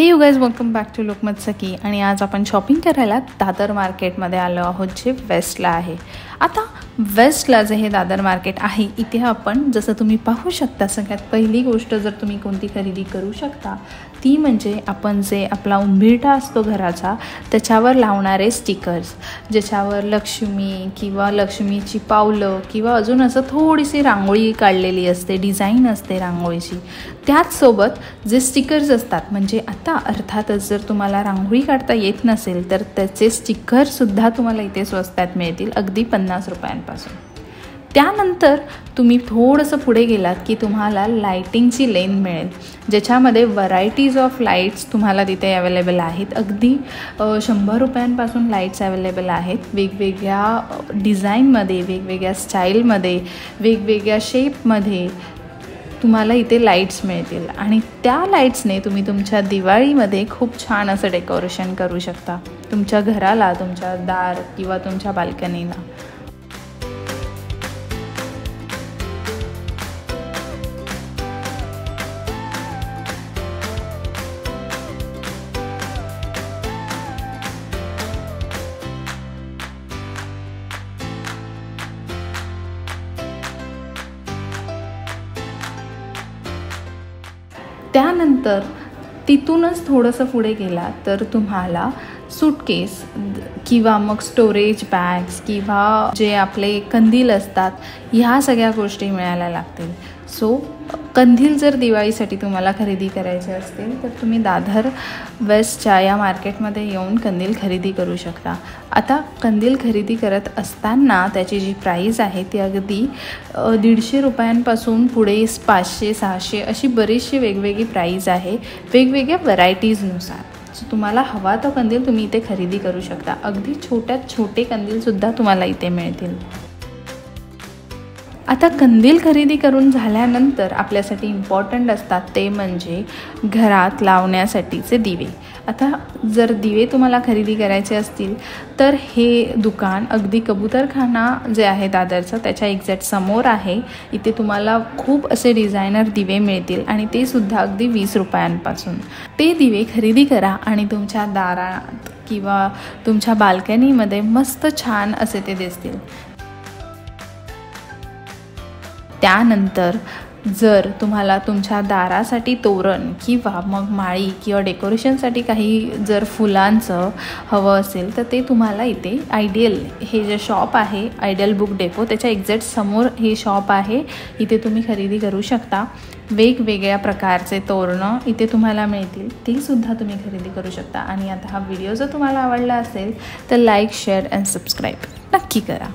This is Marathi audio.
Hey you guys welcome back to Lokmat Sakhi आणि आज आपण शॉपिंग करायला दादर मार्केटमध्ये आलो आहोत जे वेस्टला आहे. आता वेस्टला जे हे दादर मार्केट आहे इथे आपण जसं तुम्ही पाहू शकता सगळ्यात पहिली गोष्ट जर तुम्ही कोणती खरेदी करू शकता ती म्हणजे आपण जे आपला उंबीरटा असतो घराचा त्याच्यावर लावणारे स्टिकर्स ज्याच्यावर लक्ष्मी किंवा लक्ष्मीची पावलं किंवा अजून असं थोडीशी रांगोळी काढलेली असते डिझाईन असते रांगोळीची. त्याचसोबत जे स्टिकर्स असतात म्हणजे आता अर्थातच जर तुम्हाला रांगोळी काढता येत नसेल तर त्याचे स्टिकरसुद्धा तुम्हाला इथे स्वस्तात मिळतील अगदी पन्नास रुपयांपासून. त्यानंतर तुम्ही थोडंसं पुढे गेलात की तुम्हाला लाईटिंगची लेन मिळेल. ज्याच्यामध्ये व्हरायटीज ऑफ लाईट्स तुम्हाला तिथे अवेलेबल आहेत. अगदी शंभर रुपयांपासून लाईट्स अवेलेबल आहेत. वेगवेगळ्या डिझाईनमध्ये वेगवेगळ्या स्टाईलमध्ये वेगवेगळ्या शेपमध्ये तुम्हाला इथे लाईट्स मिळतील. आणि त्या लाईट्सने तुम्ही तुमच्या दिवाळीमध्ये खूप छान असं डेकोरेशन करू शकता. तुमच्या घराला तुमच्या दार किंवा तुमच्या बाल्कनीला त्यानंतर तिथूनच थोडंसं पुढे गेला तर तुम्हाला सूटकेस किंवा मग स्टोरेज बॅग्स किंवा जे आपले कंदील असतात ह्या सगळ्या गोष्टी मिळायला लागतील. सो कंदील जर दिवाळीसाठी तुम्हाला खरेदी करायचे असतील तर तुम्ही दादर वेस्टच्या या मार्केटमध्ये येऊन कंदील खरेदी करू शकता. आता कंदील खरेदी करत असताना त्याची जी प्राईस आहे ती अगदी दीडशे रुपयांपासून पुढे पाचशे सहाशे अशी बरीचशी वेगवेगळी प्राईज आहे वेगवेगळ्या व्हरायटीजनुसार. सो तुम्हाला हवा तो कंदील तुम्ही इथे खरेदी करू शकता. अगदी छोट्यात छोटे कंदीलसुद्धा तुम्हाला इथे मिळतील. आता कंदील खरेदी करून झाल्यानंतर आपल्यासाठी इम्पॉर्टंट असतात ते म्हणजे घरात लावण्यासाठीचे दिवे. आता जर दिवे तुम्हाला खरेदी करायचे असतील तर हे दुकान अगदी कबूतरखाना जे आहे दादरचं त्याच्या एक्झॅक्ट समोर आहे. इथे तुम्हाला खूप असे डिझायनर दिवे मिळतील आणि ते सुद्धा अगदी वीस रुपयांपासून. ते दिवे खरेदी करा आणि तुमच्या दारात किंवा तुमच्या बाल्कनीमध्ये मस्त छान असे ते दिसतील. त्यानंतर जर तुम्हाला तुमच्या दारासाठी तोरण किंवा मग माळी किंवा डेकोरेशनसाठी काही जर फुलांचं हवं असेल तर ते तुम्हाला इथे आयडियल हे जे शॉप आहे आयडियल बुक डेपो त्याच्या एक्झॅक्ट समोर हे शॉप आहे. इथे तुम्ही खरेदी करू शकता. वेगवेगळ्या प्रकारचे तोरणं इथे तुम्हाला मिळतील. तीसुद्धा तुम्ही खरेदी करू शकता. आणि आता हा व्हिडिओ जर तुम्हाला आवडला असेल तर लाईक शेअर अँड सबस्क्राईब नक्की करा.